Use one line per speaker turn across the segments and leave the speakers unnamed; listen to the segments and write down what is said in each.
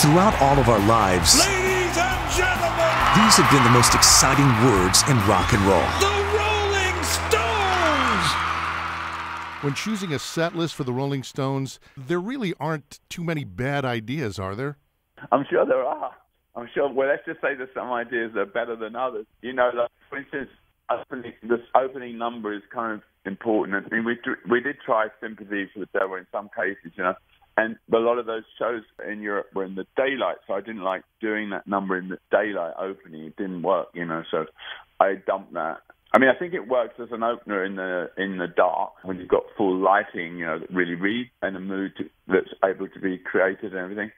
Throughout all of our lives,
Ladies and gentlemen,
these have been the most exciting words in rock and roll.
the Rolling Stones!
When choosing a set list for the Rolling Stones, there really aren't too many bad ideas, are there?
I'm sure there are. I'm sure. Well, let's just say that some ideas are better than others. You know, like for instance, opening, this opening number is kind of important. I mean, we we did try "Sympathy for the Devil" in some cases, you know, and a lot of those shows in Europe were in the daylight, so I didn't like doing that number in the daylight opening. It didn't work, you know, so I dumped that. I mean, I think it works as an opener in the in the dark when you've got full lighting, you know, that really reads and a mood to, that's able to be created and everything.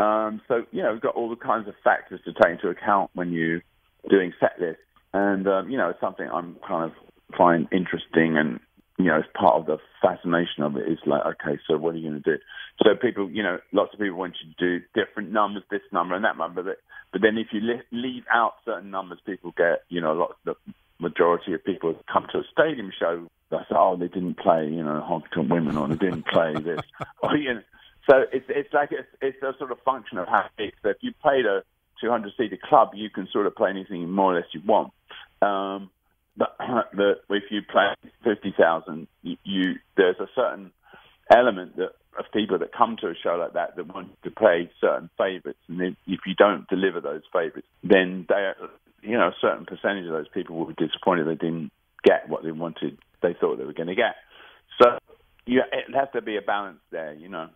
Um, so you know, we've got all the kinds of factors to take into account when you're doing set lists, and um, you know, it's something I'm kind of find interesting, and you know, it's part of the fascination of it. Is like, okay, so what are you going to do? So people, you know, lots of people want you to do different numbers, this number and that number, but but then if you leave out certain numbers, people get, you know, lots the majority of people come to a stadium show. They say, oh, they didn't play, you know, Honky Tonk Women, or they didn't play this, or you know. So it's it's like it's, it's a sort of function of how big. So if you played a 200 seater club, you can sort of play anything more or less you want. Um, but, but if you play 50,000, you, you there's a certain element that of people that come to a show like that that want to play certain favourites, and if, if you don't deliver those favourites, then they, you know, a certain percentage of those people will be disappointed they didn't get what they wanted, they thought they were going to get. So you, it has to be a balance there, you know.